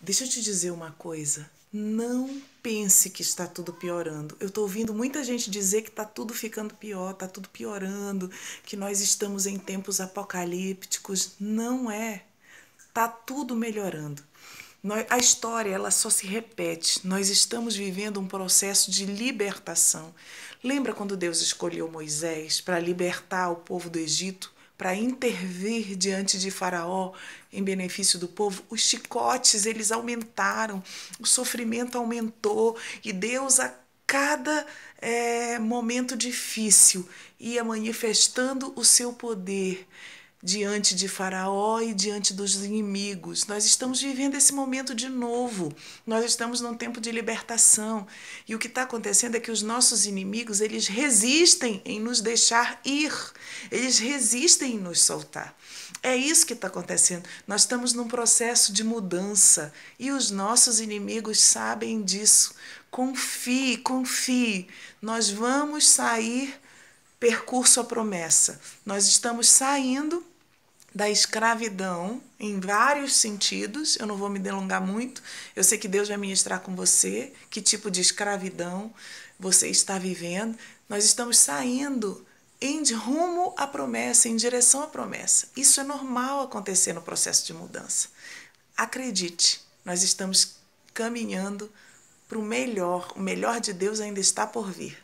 Deixa eu te dizer uma coisa. Não pense que está tudo piorando. Eu estou ouvindo muita gente dizer que está tudo ficando pior, está tudo piorando, que nós estamos em tempos apocalípticos. Não é. Está tudo melhorando. A história ela só se repete. Nós estamos vivendo um processo de libertação. Lembra quando Deus escolheu Moisés para libertar o povo do Egito? Para intervir diante de Faraó em benefício do povo, os chicotes eles aumentaram, o sofrimento aumentou e Deus a cada é, momento difícil ia manifestando o seu poder diante de Faraó e diante dos inimigos. Nós estamos vivendo esse momento de novo. Nós estamos num tempo de libertação. E o que está acontecendo é que os nossos inimigos, eles resistem em nos deixar ir. Eles resistem em nos soltar. É isso que está acontecendo. Nós estamos num processo de mudança e os nossos inimigos sabem disso. Confie, confie. Nós vamos sair percurso à promessa. Nós estamos saindo da escravidão em vários sentidos. Eu não vou me delongar muito. Eu sei que Deus vai ministrar com você que tipo de escravidão você está vivendo. Nós estamos saindo em rumo à promessa, em direção à promessa. Isso é normal acontecer no processo de mudança. Acredite, nós estamos caminhando para o melhor. O melhor de Deus ainda está por vir.